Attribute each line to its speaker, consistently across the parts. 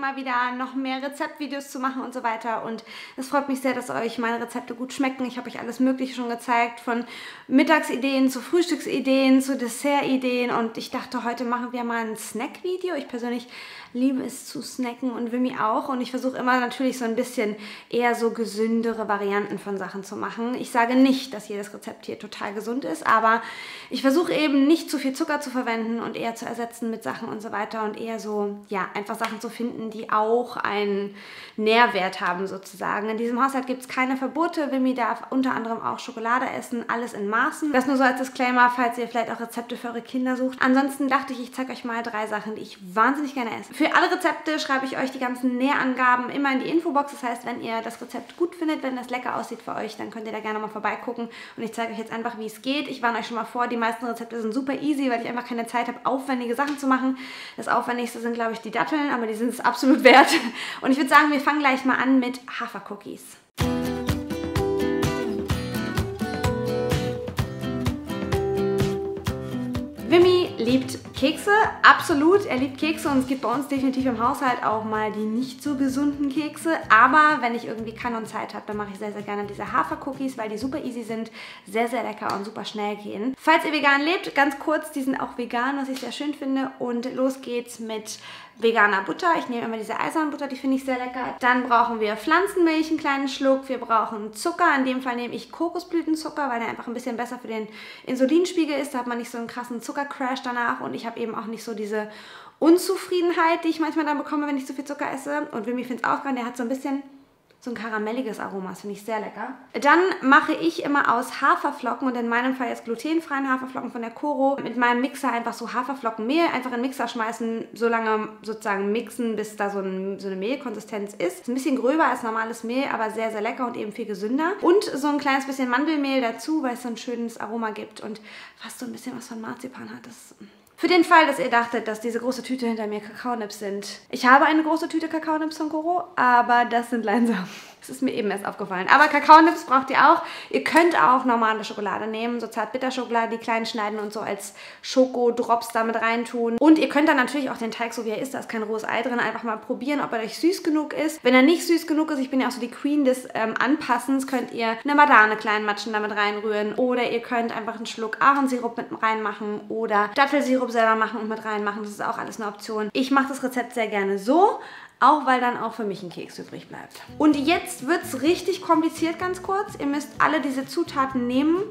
Speaker 1: immer wieder noch mehr Rezeptvideos zu machen und so weiter. Und es freut mich sehr, dass euch meine Rezepte gut schmecken. Ich habe euch alles Mögliche schon gezeigt, von Mittagsideen zu Frühstücksideen zu Dessertideen. Und ich dachte, heute machen wir mal ein Snack-Video. Ich persönlich liebe es zu snacken und Wimmy auch. Und ich versuche immer natürlich so ein bisschen eher so gesündere Varianten von Sachen zu machen. Ich sage nicht, dass jedes Rezept hier total gesund ist, aber ich versuche eben nicht zu viel Zucker zu verwenden und eher zu ersetzen mit Sachen und so weiter und eher so, ja, einfach Sachen zu finden, die auch einen Nährwert haben sozusagen. In diesem Haushalt gibt es keine Verbote. Wimmy darf unter anderem auch Schokolade essen, alles in Maßen. Das nur so als Disclaimer, falls ihr vielleicht auch Rezepte für eure Kinder sucht. Ansonsten dachte ich, ich zeige euch mal drei Sachen, die ich wahnsinnig gerne esse. Für alle Rezepte schreibe ich euch die ganzen Nähangaben immer in die Infobox. Das heißt, wenn ihr das Rezept gut findet, wenn das lecker aussieht für euch, dann könnt ihr da gerne mal vorbeigucken. Und ich zeige euch jetzt einfach, wie es geht. Ich warne euch schon mal vor, die meisten Rezepte sind super easy, weil ich einfach keine Zeit habe, aufwendige Sachen zu machen. Das Aufwendigste sind, glaube ich, die Datteln, aber die sind es absolut wert. Und ich würde sagen, wir fangen gleich mal an mit Hafercookies. Wimmy liebt Kekse, absolut. Er liebt Kekse und es gibt bei uns definitiv im Haushalt auch mal die nicht so gesunden Kekse. Aber wenn ich irgendwie kann und Zeit habe, dann mache ich sehr, sehr gerne diese Hafercookies, weil die super easy sind, sehr, sehr lecker und super schnell gehen. Falls ihr vegan lebt, ganz kurz, die sind auch vegan, was ich sehr schön finde. Und los geht's mit veganer Butter. Ich nehme immer diese Eisenbutter, die finde ich sehr lecker. Dann brauchen wir Pflanzenmilch, einen kleinen Schluck. Wir brauchen Zucker. In dem Fall nehme ich Kokosblütenzucker, weil der einfach ein bisschen besser für den Insulinspiegel ist. Da hat man nicht so einen krassen Zuckercrash danach und ich habe eben auch nicht so diese Unzufriedenheit, die ich manchmal dann bekomme, wenn ich zu viel Zucker esse. Und Wimmy findet es auch gerade, der hat so ein bisschen so ein karamelliges Aroma, das finde ich sehr lecker. Dann mache ich immer aus Haferflocken und in meinem Fall jetzt glutenfreien Haferflocken von der Coro mit meinem Mixer einfach so Haferflockenmehl einfach in den Mixer schmeißen, so lange sozusagen mixen, bis da so, ein, so eine Mehlkonsistenz ist. ist. Ein bisschen gröber als normales Mehl, aber sehr, sehr lecker und eben viel gesünder. Und so ein kleines bisschen Mandelmehl dazu, weil es so ein schönes Aroma gibt und fast so ein bisschen was von Marzipan hat. Das für den Fall, dass ihr dachtet, dass diese große Tüte hinter mir Kakaonips sind. Ich habe eine große Tüte Kakaonips von Koro, aber das sind Leinsamen. Das ist mir eben erst aufgefallen. Aber Kakaonips braucht ihr auch. Ihr könnt auch normale Schokolade nehmen, so Zartbitterschokolade, die klein schneiden und so als Schokodrops damit reintun. Und ihr könnt dann natürlich auch den Teig, so wie er ist, da ist kein rohes Ei drin, einfach mal probieren, ob er euch süß genug ist. Wenn er nicht süß genug ist, ich bin ja auch so die Queen des ähm, Anpassens, könnt ihr eine Madane klein matschen damit reinrühren. Oder ihr könnt einfach einen Schluck Ahornsirup mit reinmachen oder Dattelsirup selber machen und mit reinmachen. Das ist auch alles eine Option. Ich mache das Rezept sehr gerne so, auch weil dann auch für mich ein Keks übrig bleibt. Und jetzt wird es richtig kompliziert ganz kurz. Ihr müsst alle diese Zutaten nehmen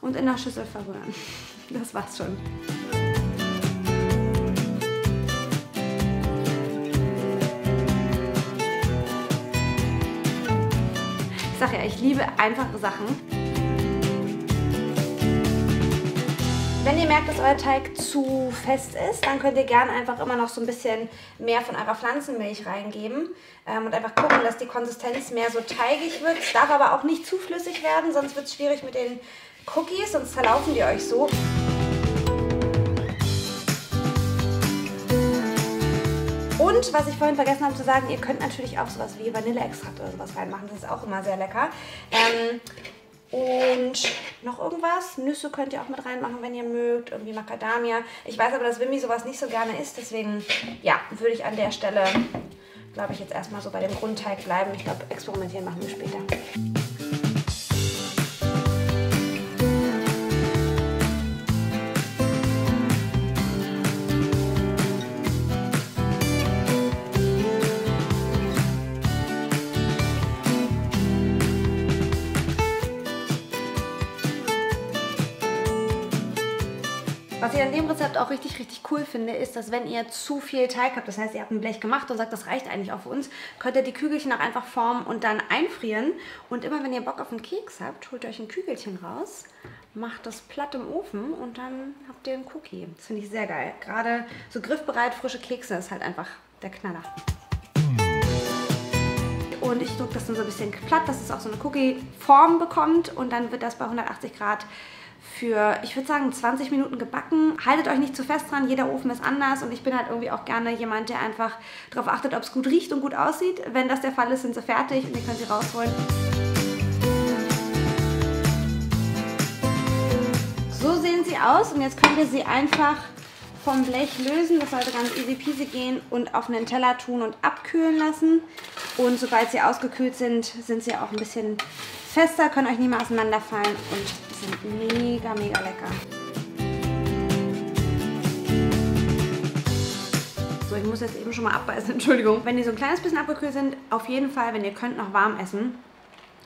Speaker 1: und in der Schüssel verrühren. Das war's schon. Ich sage ja, ich liebe einfache Sachen. Wenn ihr merkt, dass euer Teig zu fest ist, dann könnt ihr gerne einfach immer noch so ein bisschen mehr von eurer Pflanzenmilch reingeben ähm, und einfach gucken, dass die Konsistenz mehr so teigig wird. Es darf aber auch nicht zu flüssig werden, sonst wird es schwierig mit den Cookies, sonst verlaufen die euch so. Und was ich vorhin vergessen habe zu sagen, ihr könnt natürlich auch sowas wie Vanilleextrakt oder sowas reinmachen. Das ist auch immer sehr lecker. Ähm, und noch irgendwas. Nüsse könnt ihr auch mit reinmachen, wenn ihr mögt. Irgendwie Macadamia. Ich weiß aber, dass Wimmy sowas nicht so gerne isst. Deswegen, ja, würde ich an der Stelle, glaube ich, jetzt erstmal so bei dem Grundteig bleiben. Ich glaube, experimentieren machen wir später. Rezept auch richtig, richtig cool finde, ist, dass wenn ihr zu viel Teig habt, das heißt, ihr habt ein Blech gemacht und sagt, das reicht eigentlich auch für uns, könnt ihr die Kügelchen auch einfach formen und dann einfrieren. Und immer wenn ihr Bock auf einen Keks habt, holt ihr euch ein Kügelchen raus, macht das platt im Ofen und dann habt ihr einen Cookie. Das finde ich sehr geil. Gerade so griffbereit frische Kekse ist halt einfach der Knaller. Und ich drücke das dann so ein bisschen platt, dass es auch so eine Cookie-Form bekommt und dann wird das bei 180 Grad für, ich würde sagen, 20 Minuten gebacken. Haltet euch nicht zu fest dran, jeder Ofen ist anders und ich bin halt irgendwie auch gerne jemand, der einfach darauf achtet, ob es gut riecht und gut aussieht. Wenn das der Fall ist, sind sie fertig und ihr könnt sie rausholen. So sehen sie aus und jetzt könnt ihr sie einfach vom Blech lösen. Das sollte ganz easy peasy gehen und auf einen Teller tun und abkühlen lassen. Und sobald sie ausgekühlt sind, sind sie auch ein bisschen fester, können euch nicht mehr auseinanderfallen und sind mega, mega lecker. So, ich muss jetzt eben schon mal abbeißen, Entschuldigung. Wenn die so ein kleines bisschen abgekühlt sind, auf jeden Fall, wenn ihr könnt, noch warm essen.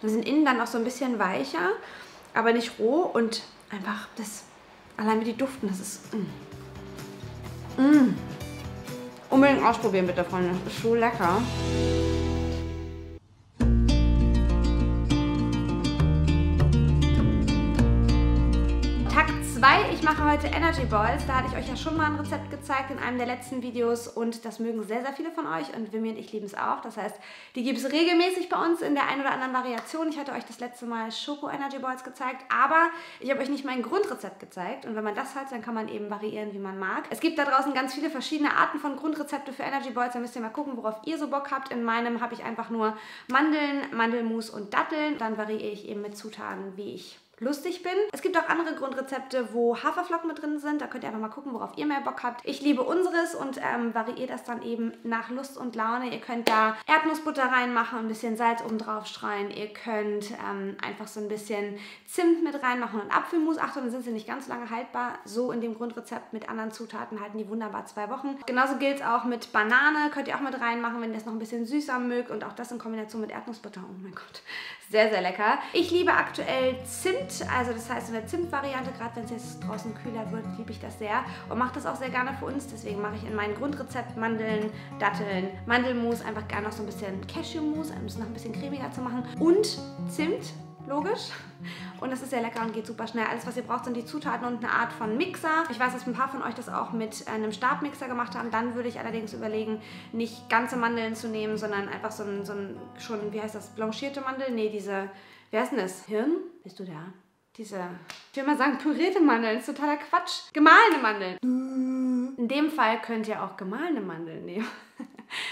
Speaker 1: Die sind innen dann noch so ein bisschen weicher, aber nicht roh und einfach das, allein wie die duften, das ist... Mm. Mm. Unbedingt ausprobieren bitte, Freunde. Das ist so lecker. Ich mache heute Energy Balls. Da hatte ich euch ja schon mal ein Rezept gezeigt in einem der letzten Videos und das mögen sehr, sehr viele von euch und Vimi und ich lieben es auch. Das heißt, die gibt es regelmäßig bei uns in der einen oder anderen Variation. Ich hatte euch das letzte Mal Schoko Energy Balls gezeigt, aber ich habe euch nicht mein Grundrezept gezeigt und wenn man das hat, dann kann man eben variieren, wie man mag. Es gibt da draußen ganz viele verschiedene Arten von Grundrezepte für Energy Balls. Da müsst ihr mal gucken, worauf ihr so Bock habt. In meinem habe ich einfach nur Mandeln, Mandelmus und Datteln. Dann variiere ich eben mit Zutaten, wie ich lustig bin. Es gibt auch andere Grundrezepte, wo Haferflocken mit drin sind. Da könnt ihr einfach mal gucken, worauf ihr mehr Bock habt. Ich liebe unseres und ähm, variiert das dann eben nach Lust und Laune. Ihr könnt da Erdnussbutter reinmachen, ein bisschen Salz oben drauf streuen. Ihr könnt ähm, einfach so ein bisschen Zimt mit reinmachen und Apfelmus. Achtung, dann sind sie nicht ganz lange haltbar. So in dem Grundrezept mit anderen Zutaten halten die wunderbar zwei Wochen. Genauso gilt es auch mit Banane. Könnt ihr auch mit reinmachen, wenn ihr das noch ein bisschen süßer mögt. Und auch das in Kombination mit Erdnussbutter. Oh mein Gott, sehr, sehr lecker. Ich liebe aktuell Zimt, also das heißt in der Zimt-Variante, gerade wenn es jetzt draußen kühler wird, liebe ich das sehr und mache das auch sehr gerne für uns. Deswegen mache ich in meinem Grundrezept Mandeln, Datteln, Mandelmus, einfach gerne noch so ein bisschen Cashewmus, um es noch ein bisschen cremiger zu machen und Zimt logisch. Und das ist sehr lecker und geht super schnell. Alles, was ihr braucht, sind die Zutaten und eine Art von Mixer. Ich weiß, dass ein paar von euch das auch mit einem Stabmixer gemacht haben. Dann würde ich allerdings überlegen, nicht ganze Mandeln zu nehmen, sondern einfach so ein, so ein schon, wie heißt das, blanchierte Mandel? Nee, diese, wie heißt denn das? Hirn? Bist du da? Diese, ich will mal sagen, pürierte Mandeln. Das ist totaler Quatsch. Gemahlene Mandeln. In dem Fall könnt ihr auch gemahlene Mandeln nehmen.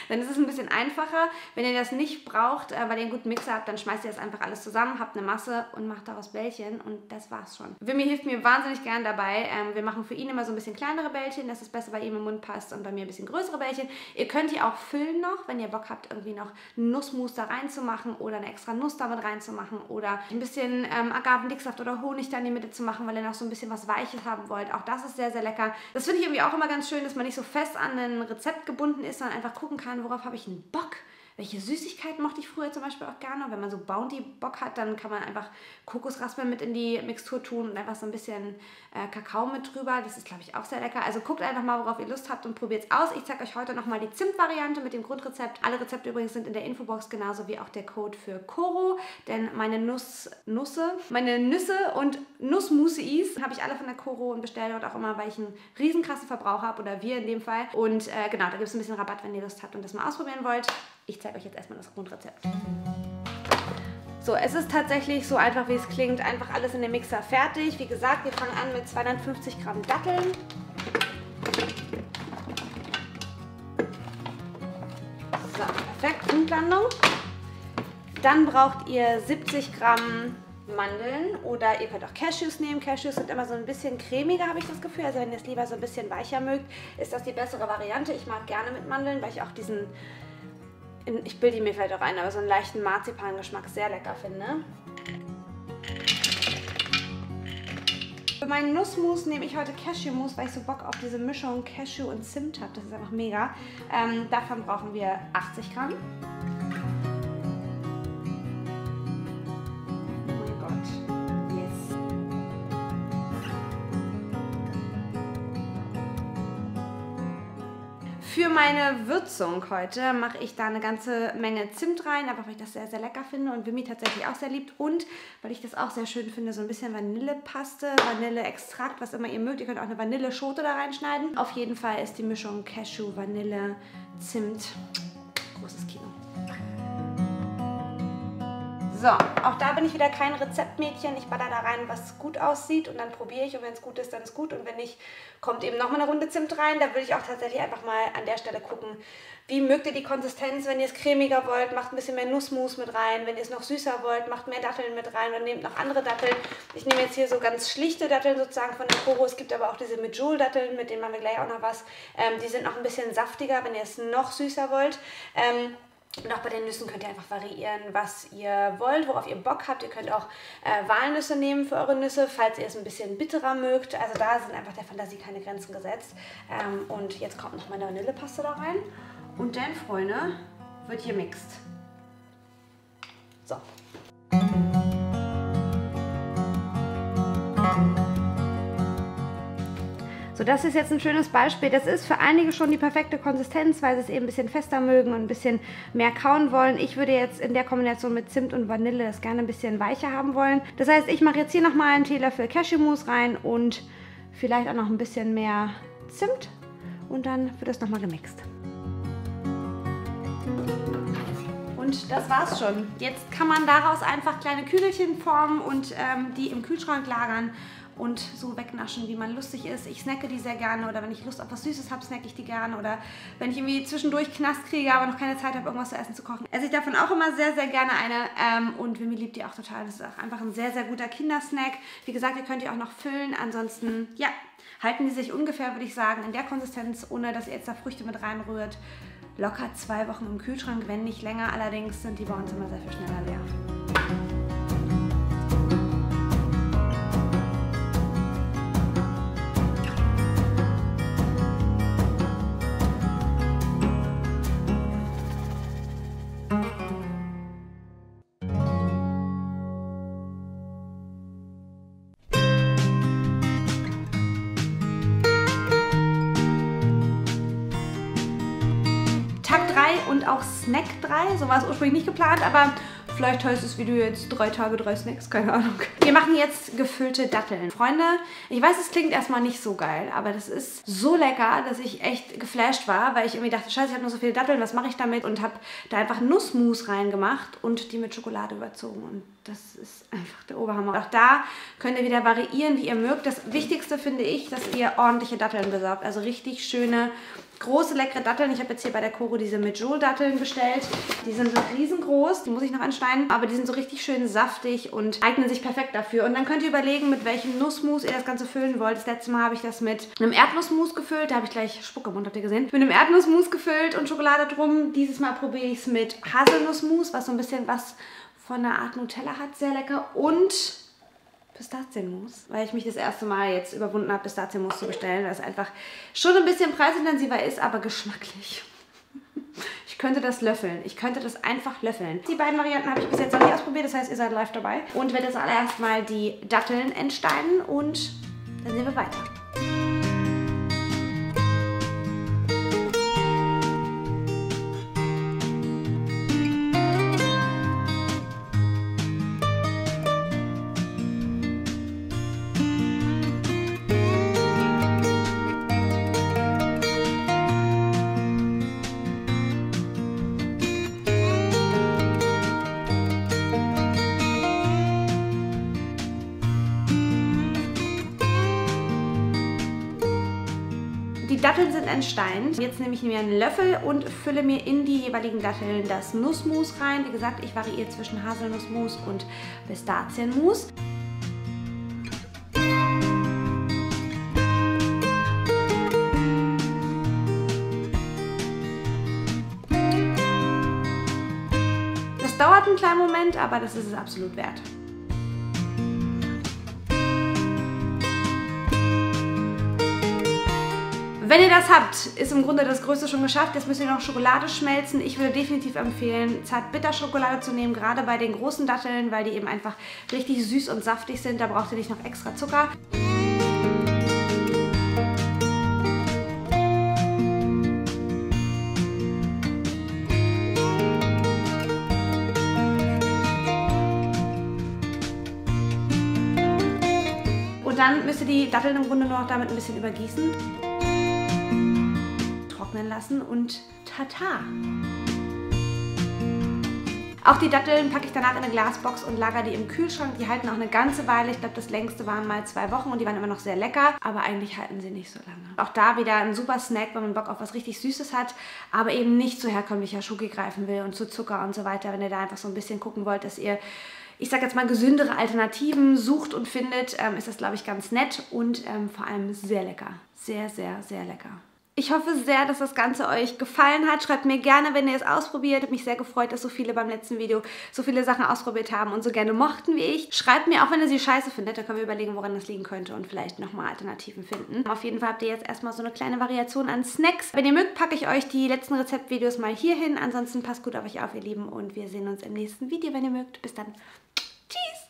Speaker 1: Dann ist es ein bisschen einfacher. Wenn ihr das nicht braucht, äh, weil ihr einen guten Mixer habt, dann schmeißt ihr das einfach alles zusammen, habt eine Masse und macht daraus Bällchen und das war's schon. Wimmy hilft mir wahnsinnig gern dabei. Ähm, wir machen für ihn immer so ein bisschen kleinere Bällchen, dass es besser bei ihm im Mund passt und bei mir ein bisschen größere Bällchen. Ihr könnt die auch füllen noch, wenn ihr Bock habt, irgendwie noch Nussmus da reinzumachen oder eine extra Nuss damit reinzumachen oder ein bisschen ähm, Agavendicksaft oder Honig da in die Mitte zu machen, weil ihr noch so ein bisschen was Weiches haben wollt. Auch das ist sehr, sehr lecker. Das finde ich irgendwie auch immer ganz schön, dass man nicht so fest an ein Rezept gebunden ist, sondern einfach gucken kann, worauf habe ich einen Bock. Welche Süßigkeiten mochte ich früher zum Beispiel auch gerne. Wenn man so Bounty-Bock hat, dann kann man einfach Kokosraspeln mit in die Mixtur tun und einfach so ein bisschen äh, Kakao mit drüber. Das ist, glaube ich, auch sehr lecker. Also guckt einfach mal, worauf ihr Lust habt und probiert es aus. Ich zeige euch heute nochmal die Zimt-Variante mit dem Grundrezept. Alle Rezepte übrigens sind in der Infobox, genauso wie auch der Code für Koro. Denn meine Nuss, Nusse, meine Nüsse und Nussmusis habe ich alle von der Koro und bestelle dort auch immer, weil ich einen riesen krassen Verbrauch habe oder wir in dem Fall. Und äh, genau, da gibt es ein bisschen Rabatt, wenn ihr Lust habt und das mal ausprobieren wollt. Ich zeige euch jetzt erstmal das Grundrezept. So, es ist tatsächlich so einfach, wie es klingt. Einfach alles in den Mixer fertig. Wie gesagt, wir fangen an mit 250 Gramm Datteln. So, perfekt, Punktlandung. Dann braucht ihr 70 Gramm Mandeln oder ihr könnt auch Cashews nehmen. Cashews sind immer so ein bisschen cremiger, habe ich das Gefühl. Also wenn ihr es lieber so ein bisschen weicher mögt, ist das die bessere Variante. Ich mag gerne mit Mandeln, weil ich auch diesen ich bilde mir vielleicht auch ein, aber so einen leichten Marzipangeschmack sehr lecker finde. Für meinen Nussmus nehme ich heute Cashewmus, weil ich so Bock auf diese Mischung Cashew und Zimt habe. Das ist einfach mega. Ähm, davon brauchen wir 80 Gramm. Für meine Würzung heute mache ich da eine ganze Menge Zimt rein, einfach weil ich das sehr, sehr lecker finde und Wimmy tatsächlich auch sehr liebt. Und weil ich das auch sehr schön finde, so ein bisschen Vanillepaste, Vanilleextrakt, was immer ihr mögt. Ihr könnt auch eine Vanilleschote da reinschneiden. Auf jeden Fall ist die Mischung Cashew, Vanille, Zimt großes Kino. So, auch da bin ich wieder kein Rezeptmädchen. Ich baller da rein, was gut aussieht und dann probiere ich und wenn es gut ist, dann ist gut und wenn nicht, kommt eben nochmal eine Runde Zimt rein. Da würde ich auch tatsächlich einfach mal an der Stelle gucken, wie mögt ihr die Konsistenz. Wenn ihr es cremiger wollt, macht ein bisschen mehr Nussmus mit rein. Wenn ihr es noch süßer wollt, macht mehr Datteln mit rein oder nehmt noch andere Datteln. Ich nehme jetzt hier so ganz schlichte Datteln sozusagen von der Koro. Es gibt aber auch diese mit datteln mit denen machen wir gleich auch noch was. Ähm, die sind noch ein bisschen saftiger, wenn ihr es noch süßer wollt. Ähm, und auch bei den Nüssen könnt ihr einfach variieren, was ihr wollt, worauf ihr Bock habt. Ihr könnt auch äh, Walnüsse nehmen für eure Nüsse, falls ihr es ein bisschen bitterer mögt. Also da sind einfach der Fantasie keine Grenzen gesetzt. Ähm, und jetzt kommt noch meine Vanillepaste da rein. Und dann, Freunde, wird hier mixt. So. So, das ist jetzt ein schönes Beispiel. Das ist für einige schon die perfekte Konsistenz, weil sie es eben ein bisschen fester mögen und ein bisschen mehr kauen wollen. Ich würde jetzt in der Kombination mit Zimt und Vanille das gerne ein bisschen weicher haben wollen. Das heißt, ich mache jetzt hier nochmal einen Teelöffel Cashewmus rein und vielleicht auch noch ein bisschen mehr Zimt und dann wird das nochmal gemixt. Und das war's schon. Jetzt kann man daraus einfach kleine Kügelchen formen und ähm, die im Kühlschrank lagern und so wegnaschen, wie man lustig ist. Ich snacke die sehr gerne oder wenn ich Lust auf was Süßes habe, snacke ich die gerne oder wenn ich irgendwie zwischendurch Knast kriege, aber noch keine Zeit habe, irgendwas zu essen zu kochen, esse ich davon auch immer sehr, sehr gerne eine ähm, und Wimmy liebt die auch total. Das ist auch einfach ein sehr, sehr guter Kindersnack. Wie gesagt, ihr könnt die auch noch füllen. Ansonsten, ja, halten die sich ungefähr, würde ich sagen, in der Konsistenz, ohne dass ihr jetzt da Früchte mit reinrührt. Locker zwei Wochen im Kühlschrank, wenn nicht länger. Allerdings sind die bei uns immer sehr viel schneller leer. Und auch Snack 3. So war es ursprünglich nicht geplant, aber vielleicht heißt das Video jetzt drei Tage, drei Snacks, keine Ahnung. Wir machen jetzt gefüllte Datteln. Freunde, ich weiß, es klingt erstmal nicht so geil, aber das ist so lecker, dass ich echt geflasht war, weil ich irgendwie dachte, scheiße, ich habe nur so viele Datteln, was mache ich damit? Und habe da einfach Nussmus reingemacht und die mit Schokolade überzogen. Und das ist einfach der Oberhammer. Auch da könnt ihr wieder variieren, wie ihr mögt. Das Wichtigste finde ich, dass ihr ordentliche Datteln besorgt. Also richtig schöne große leckere Datteln. Ich habe jetzt hier bei der Koro diese Medjool-Datteln bestellt. Die sind so riesengroß, die muss ich noch anschneiden, aber die sind so richtig schön saftig und eignen sich perfekt dafür. Und dann könnt ihr überlegen, mit welchem Nussmus ihr das Ganze füllen wollt. Das letzte Mal habe ich das mit einem Erdnussmus gefüllt. Da habe ich gleich Spuck im Mund, habt ihr gesehen? Mit einem Erdnussmus gefüllt und Schokolade drum. Dieses Mal probiere ich es mit Haselnussmus, was so ein bisschen was von einer Art Nutella hat. Sehr lecker. Und Pistazienmus, weil ich mich das erste Mal jetzt überwunden habe, Pistazienmus zu bestellen, weil es einfach schon ein bisschen preisintensiver ist, aber geschmacklich. Ich könnte das löffeln. Ich könnte das einfach löffeln. Die beiden Varianten habe ich bis jetzt noch nicht ausprobiert, das heißt, ihr seid live dabei. Und werde jetzt allererst mal die Datteln entsteinen und dann sehen wir weiter. Datteln sind entsteint. Jetzt nehme ich mir einen Löffel und fülle mir in die jeweiligen Datteln das Nussmus rein. Wie gesagt, ich variiere zwischen Haselnussmus und Pistazienmus. Das dauert einen kleinen Moment, aber das ist es absolut wert. Wenn ihr das habt, ist im Grunde das Größte schon geschafft. Jetzt müsst ihr noch Schokolade schmelzen. Ich würde definitiv empfehlen, Zartbitterschokolade zu nehmen, gerade bei den großen Datteln, weil die eben einfach richtig süß und saftig sind. Da braucht ihr nicht noch extra Zucker. Und dann müsst ihr die Datteln im Grunde nur noch damit ein bisschen übergießen lassen und tata! Auch die Datteln packe ich danach in eine Glasbox und lagere die im Kühlschrank. Die halten auch eine ganze Weile. Ich glaube, das längste waren mal zwei Wochen und die waren immer noch sehr lecker. Aber eigentlich halten sie nicht so lange. Auch da wieder ein super Snack, wenn man Bock auf was richtig Süßes hat, aber eben nicht zu herkömmlicher Schoki greifen will und zu Zucker und so weiter. Wenn ihr da einfach so ein bisschen gucken wollt, dass ihr ich sage jetzt mal, gesündere Alternativen sucht und findet, ähm, ist das, glaube ich, ganz nett und ähm, vor allem sehr lecker. Sehr, sehr, sehr lecker. Ich hoffe sehr, dass das Ganze euch gefallen hat. Schreibt mir gerne, wenn ihr es ausprobiert. Habe mich sehr gefreut, dass so viele beim letzten Video so viele Sachen ausprobiert haben und so gerne mochten wie ich. Schreibt mir auch, wenn ihr sie scheiße findet. Da können wir überlegen, woran das liegen könnte und vielleicht nochmal Alternativen finden. Auf jeden Fall habt ihr jetzt erstmal so eine kleine Variation an Snacks. Wenn ihr mögt, packe ich euch die letzten Rezeptvideos mal hier hin. Ansonsten passt gut auf euch auf, ihr Lieben. Und wir sehen uns im nächsten Video, wenn ihr mögt. Bis dann. Tschüss!